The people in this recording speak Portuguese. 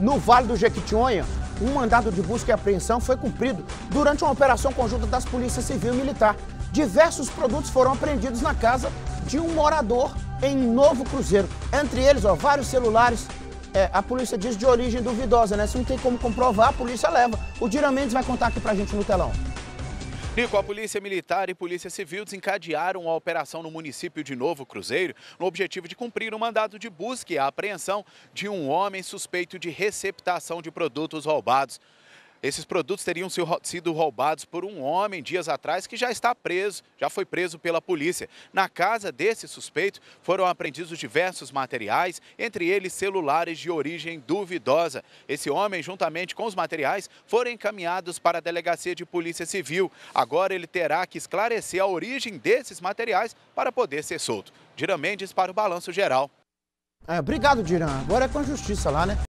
No Vale do Jequitinhonha, um mandado de busca e apreensão foi cumprido durante uma operação conjunta das polícias civil e militar. Diversos produtos foram apreendidos na casa de um morador em Novo Cruzeiro. Entre eles, ó, vários celulares. É, a polícia diz de origem duvidosa, né? Se não tem como comprovar, a polícia leva. O Dira Mendes vai contar aqui pra gente no telão. Nico, a Polícia Militar e Polícia Civil desencadearam a operação no município de Novo Cruzeiro no objetivo de cumprir um mandado de busca e apreensão de um homem suspeito de receptação de produtos roubados. Esses produtos teriam sido roubados por um homem dias atrás que já está preso, já foi preso pela polícia. Na casa desse suspeito foram apreendidos diversos materiais, entre eles celulares de origem duvidosa. Esse homem, juntamente com os materiais, foram encaminhados para a delegacia de polícia civil. Agora ele terá que esclarecer a origem desses materiais para poder ser solto. Dira Mendes para o Balanço Geral. É, obrigado, Diran. Agora é com a justiça lá, né?